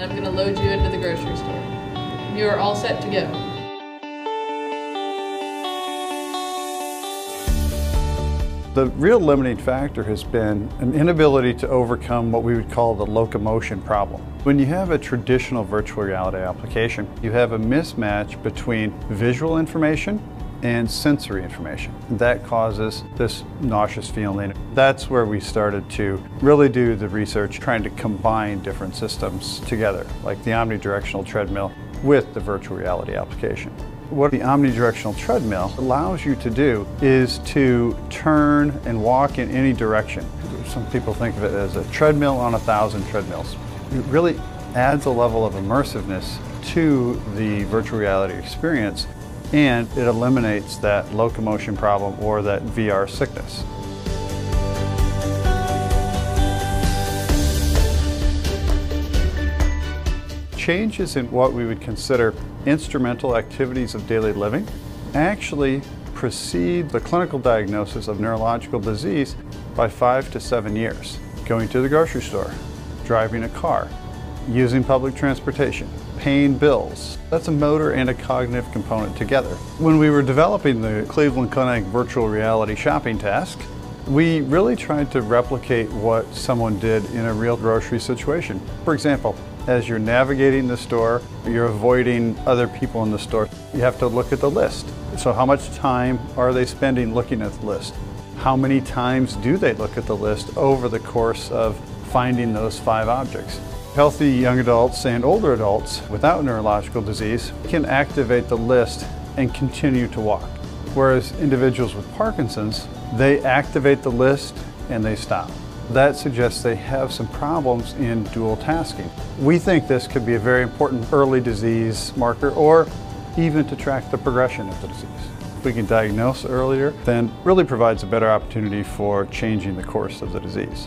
I'm going to load you into the grocery store. You are all set to go. The real limiting factor has been an inability to overcome what we would call the locomotion problem. When you have a traditional virtual reality application, you have a mismatch between visual information and sensory information. That causes this nauseous feeling. That's where we started to really do the research trying to combine different systems together, like the omnidirectional treadmill with the virtual reality application. What the omnidirectional treadmill allows you to do is to turn and walk in any direction. Some people think of it as a treadmill on a thousand treadmills. It really adds a level of immersiveness to the virtual reality experience and it eliminates that locomotion problem or that VR sickness. Changes in what we would consider instrumental activities of daily living actually precede the clinical diagnosis of neurological disease by five to seven years. Going to the grocery store, driving a car, using public transportation, paying bills. That's a motor and a cognitive component together. When we were developing the Cleveland Clinic virtual reality shopping task, we really tried to replicate what someone did in a real grocery situation. For example, as you're navigating the store, you're avoiding other people in the store. You have to look at the list. So how much time are they spending looking at the list? How many times do they look at the list over the course of finding those five objects? Healthy young adults and older adults without neurological disease can activate the list and continue to walk. Whereas individuals with Parkinson's, they activate the list and they stop. That suggests they have some problems in dual tasking. We think this could be a very important early disease marker or even to track the progression of the disease. If we can diagnose earlier, then really provides a better opportunity for changing the course of the disease.